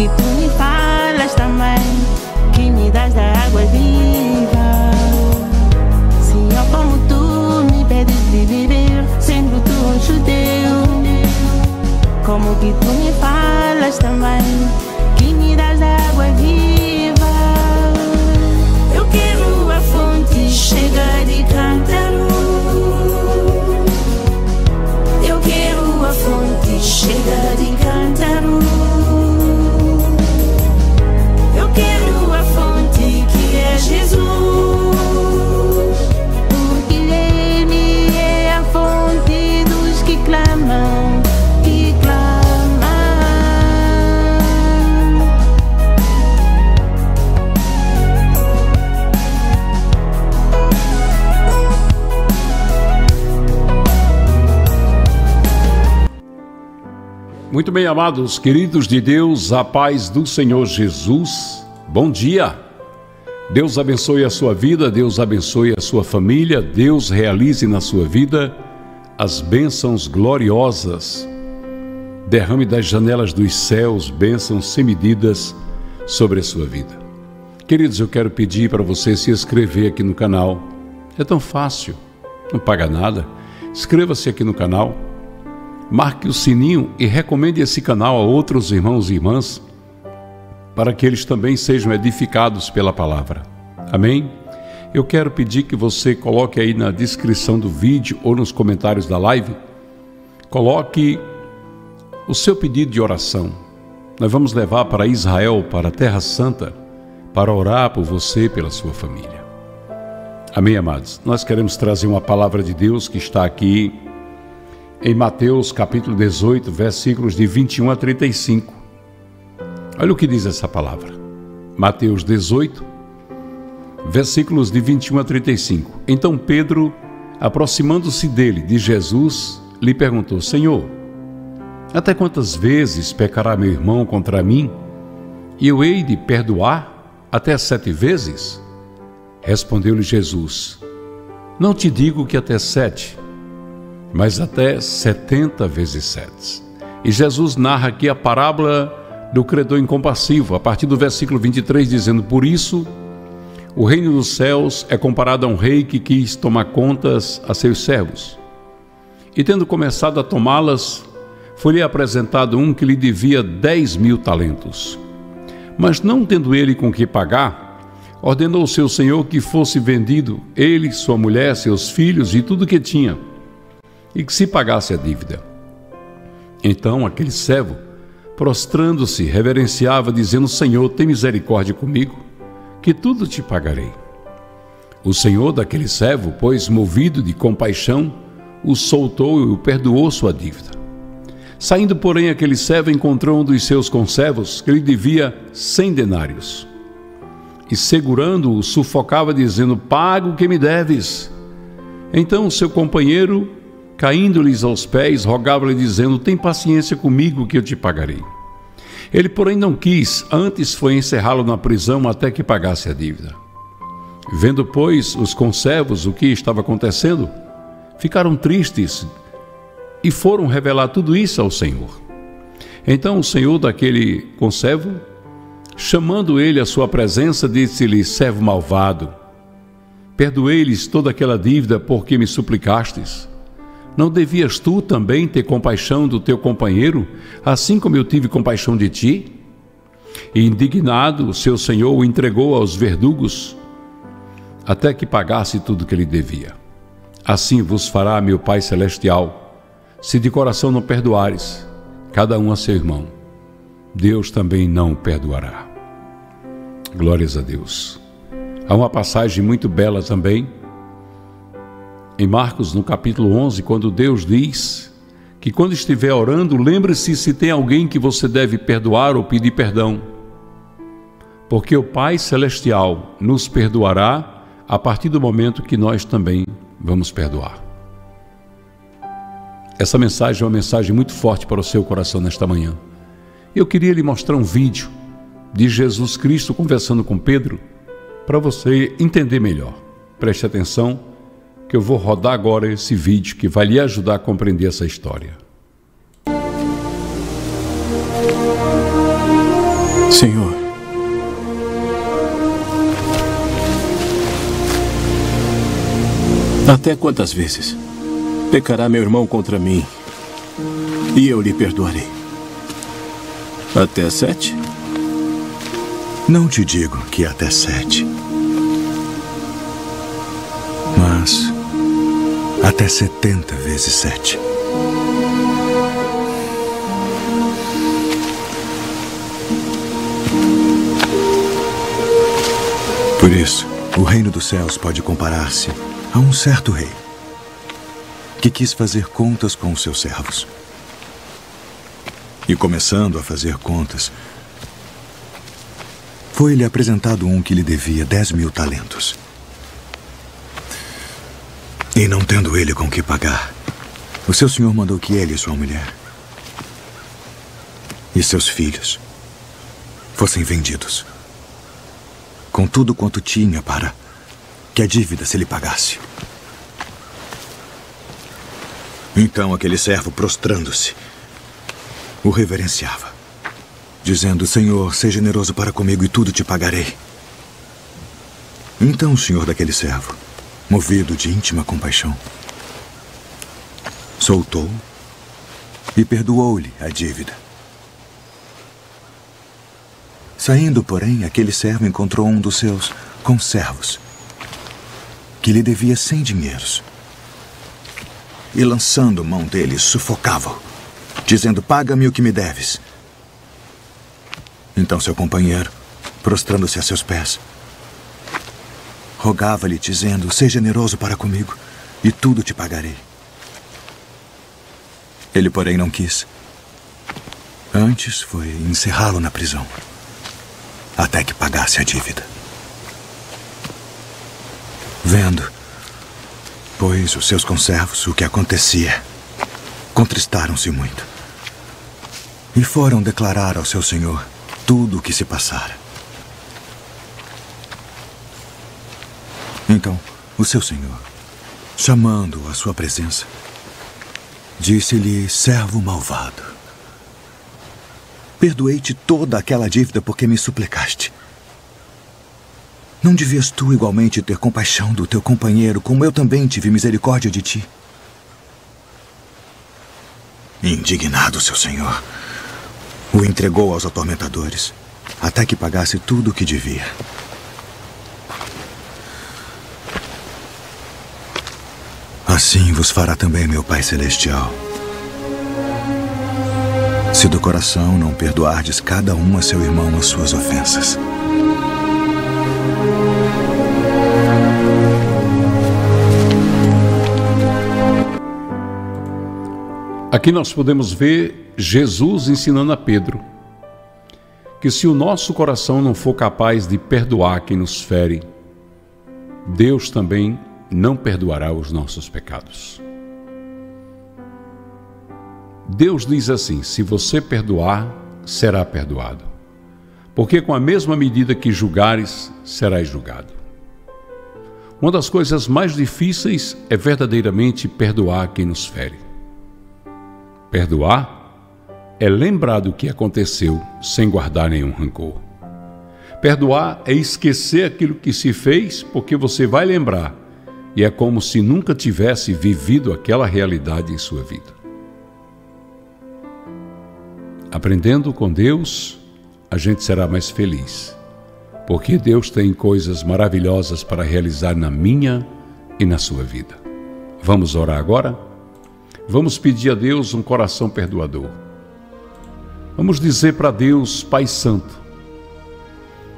que tu me falas também, que me das da água viva. Senhor, como tu me pedes de viver, sendo tu um judeu, como que tu me falas também Muito bem, amados, queridos de Deus, a paz do Senhor Jesus. Bom dia. Deus abençoe a sua vida, Deus abençoe a sua família, Deus realize na sua vida as bênçãos gloriosas. Derrame das janelas dos céus bênçãos sem medidas sobre a sua vida. Queridos, eu quero pedir para você se inscrever aqui no canal. É tão fácil, não paga nada. Inscreva-se aqui no canal marque o sininho e recomende esse canal a outros irmãos e irmãs para que eles também sejam edificados pela palavra. Amém? Eu quero pedir que você coloque aí na descrição do vídeo ou nos comentários da live, coloque o seu pedido de oração. Nós vamos levar para Israel, para a Terra Santa, para orar por você e pela sua família. Amém, amados? Nós queremos trazer uma palavra de Deus que está aqui em Mateus capítulo 18, versículos de 21 a 35. Olha o que diz essa palavra. Mateus 18, versículos de 21 a 35. Então Pedro, aproximando-se dele, de Jesus, lhe perguntou: Senhor, até quantas vezes pecará meu irmão contra mim e eu hei de perdoar até sete vezes? Respondeu-lhe Jesus: Não te digo que até sete mas até 70 vezes 7. E Jesus narra aqui a parábola do credor incompassivo, a partir do versículo 23, dizendo: Por isso, o reino dos céus é comparado a um rei que quis tomar contas a seus servos. E tendo começado a tomá-las, foi-lhe apresentado um que lhe devia dez mil talentos. Mas não tendo ele com que pagar, ordenou seu senhor que fosse vendido, ele, sua mulher, seus filhos e tudo que tinha e que se pagasse a dívida. Então aquele servo, prostrando-se, reverenciava, dizendo: Senhor, tem misericórdia comigo, que tudo te pagarei. O senhor daquele servo, pois movido de compaixão, o soltou e o perdoou sua dívida. Saindo, porém, aquele servo encontrou um dos seus conservos que lhe devia cem denários. E segurando-o, sufocava, dizendo: Paga o que me deves. Então o seu companheiro caindo-lhes aos pés, rogava-lhe, dizendo: Tem paciência comigo, que eu te pagarei. Ele, porém, não quis, antes foi encerrá-lo na prisão até que pagasse a dívida. Vendo, pois, os conservos o que estava acontecendo, ficaram tristes e foram revelar tudo isso ao Senhor. Então o Senhor daquele conservo, chamando ele à sua presença, disse-lhe: Servo malvado, perdoei-lhes toda aquela dívida porque me suplicastes. Não devias tu também ter compaixão do teu companheiro, assim como eu tive compaixão de ti? E indignado, o seu senhor o entregou aos verdugos, até que pagasse tudo que lhe devia. Assim vos fará meu Pai Celestial, se de coração não perdoares, cada um a seu irmão. Deus também não perdoará. Glórias a Deus. Há uma passagem muito bela também em Marcos, no capítulo 11, quando Deus diz que quando estiver orando, lembre-se se tem alguém que você deve perdoar ou pedir perdão. Porque o Pai Celestial nos perdoará a partir do momento que nós também vamos perdoar. Essa mensagem é uma mensagem muito forte para o seu coração nesta manhã. Eu queria lhe mostrar um vídeo de Jesus Cristo conversando com Pedro para você entender melhor. Preste atenção que eu vou rodar agora esse vídeo que vai lhe ajudar a compreender essa história. Senhor, até quantas vezes pecará meu irmão contra mim e eu lhe perdoarei? Até sete? Não te digo que até sete. Até setenta vezes sete. Por isso, o reino dos céus pode comparar-se a um certo rei que quis fazer contas com os seus servos. E começando a fazer contas, foi-lhe apresentado um que lhe devia dez mil talentos. E não tendo ele com que pagar, o seu senhor mandou que ele e sua mulher e seus filhos fossem vendidos, com tudo quanto tinha para que a dívida se lhe pagasse. Então aquele servo, prostrando-se, o reverenciava, dizendo: Senhor, seja generoso para comigo e tudo te pagarei. Então o senhor daquele servo, movido de íntima compaixão, soltou e perdoou-lhe a dívida. Saindo, porém, aquele servo encontrou um dos seus conservos, que lhe devia cem dinheiros. E lançando mão dele, sufocava-o, dizendo: Paga-me o que me deves. Então seu companheiro, prostrando-se a seus pés, rogava-lhe, dizendo: Seja generoso para comigo, e tudo te pagarei. Ele, porém, não quis. Antes foi encerrá-lo na prisão até que pagasse a dívida. Vendo, pois, os seus conservos o que acontecia, contristaram-se muito e foram declarar ao seu senhor tudo o que se passara. Então, o seu senhor, chamando-o à sua presença, disse-lhe: servo malvado. Perdoei-te toda aquela dívida porque me suplicaste. Não devias tu igualmente ter compaixão do teu companheiro, como eu também tive misericórdia de ti? Indignado, seu senhor, o entregou aos atormentadores, até que pagasse tudo o que devia. Assim vos fará também meu Pai Celestial se do coração não perdoardes cada um a seu irmão as suas ofensas. Aqui nós podemos ver Jesus ensinando a Pedro que se o nosso coração não for capaz de perdoar quem nos fere, Deus também não perdoará os nossos pecados. Deus diz assim: se você perdoar, será perdoado. Porque com a mesma medida que julgares, serás julgado. Uma das coisas mais difíceis é verdadeiramente perdoar quem nos fere. Perdoar é lembrar do que aconteceu sem guardar nenhum rancor. Perdoar é esquecer aquilo que se fez, porque você vai lembrar e é como se nunca tivesse vivido aquela realidade em sua vida. Aprendendo com Deus, a gente será mais feliz, porque Deus tem coisas maravilhosas para realizar na minha e na sua vida. Vamos orar agora? Vamos pedir a Deus um coração perdoador. Vamos dizer para Deus, Pai Santo,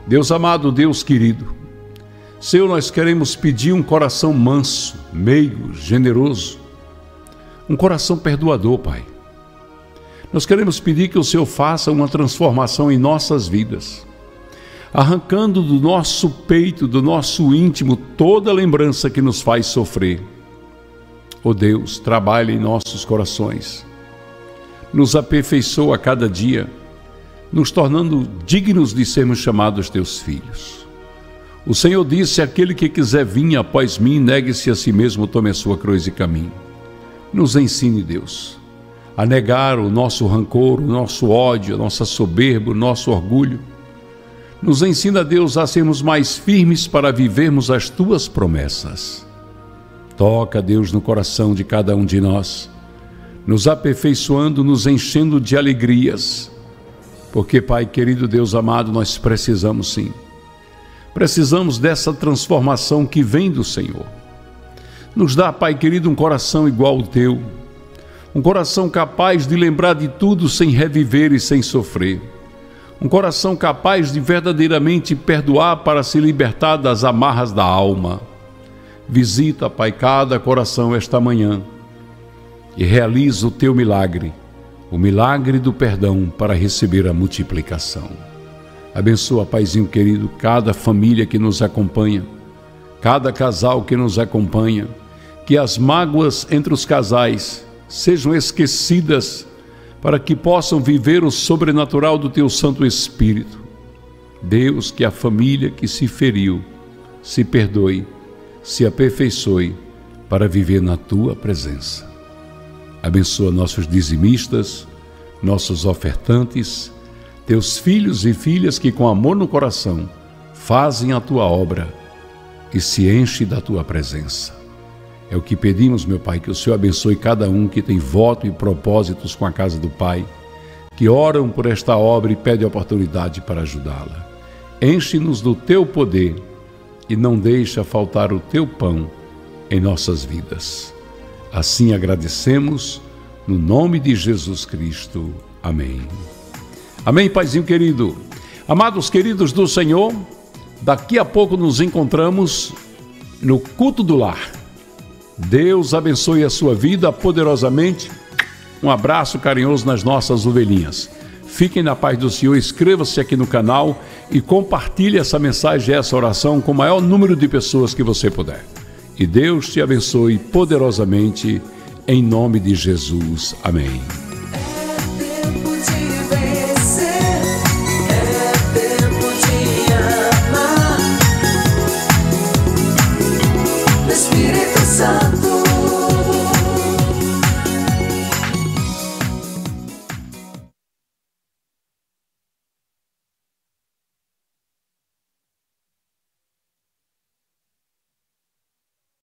Deus amado, Deus querido, Senhor, nós queremos pedir um coração manso, meigo, generoso, um coração perdoador, Pai. Nós queremos pedir que o Senhor faça uma transformação em nossas vidas, arrancando do nosso peito, do nosso íntimo, toda lembrança que nos faz sofrer. Oh Deus, trabalhe em nossos corações, nos aperfeiçoa a cada dia, nos tornando dignos de sermos chamados teus filhos. O Senhor disse: Aquele que quiser vir após mim, negue-se a si mesmo, tome a sua cruz e caminhe. Nos ensine, Deus a negar o nosso rancor, o nosso ódio, a nossa soberba, o nosso orgulho. Nos ensina, Deus, a sermos mais firmes para vivermos as tuas promessas. Toca, Deus, no coração de cada um de nós, nos aperfeiçoando, nos enchendo de alegrias, Porque, Pai querido Deus amado, nós precisamos sim. Precisamos dessa transformação que vem do Senhor. Nos dá, Pai querido, um coração igual ao teu, um coração capaz de lembrar de tudo sem reviver e sem sofrer, um coração capaz de verdadeiramente perdoar para se libertar das amarras da alma. Visita, Pai, cada coração esta manhã e realiza o teu milagre, o milagre do perdão para receber a multiplicação. Abençoa, Paizinho querido, cada família que nos acompanha, cada casal que nos acompanha que as mágoas entre os casais sejam esquecidas para que possam viver o sobrenatural do teu Santo Espírito. Deus, que a família que se feriu se perdoe, se aperfeiçoe para viver na tua presença. Abençoa nossos dizimistas, nossos ofertantes, teus filhos e filhas que com amor no coração fazem a tua obra e se enche da tua presença. É o que pedimos, meu Pai, que o Senhor abençoe cada um que tem voto e propósitos com a casa do Pai, que oram por esta obra e pedem oportunidade para ajudá-la. Enche-nos do teu poder e não deixa faltar o teu pão em nossas vidas. Assim agradecemos, no nome de Jesus Cristo. Amém. Amém, Paizinho querido. Amados queridos do Senhor, daqui a pouco nos encontramos no culto do lar Deus abençoe a sua vida poderosamente. Um abraço carinhoso nas nossas ovelhinhas. Fiquem na paz do Senhor, inscreva-se aqui no canal e compartilhe essa mensagem, essa oração com o maior número de pessoas que você puder. E Deus te abençoe poderosamente, em nome de Jesus. Amém.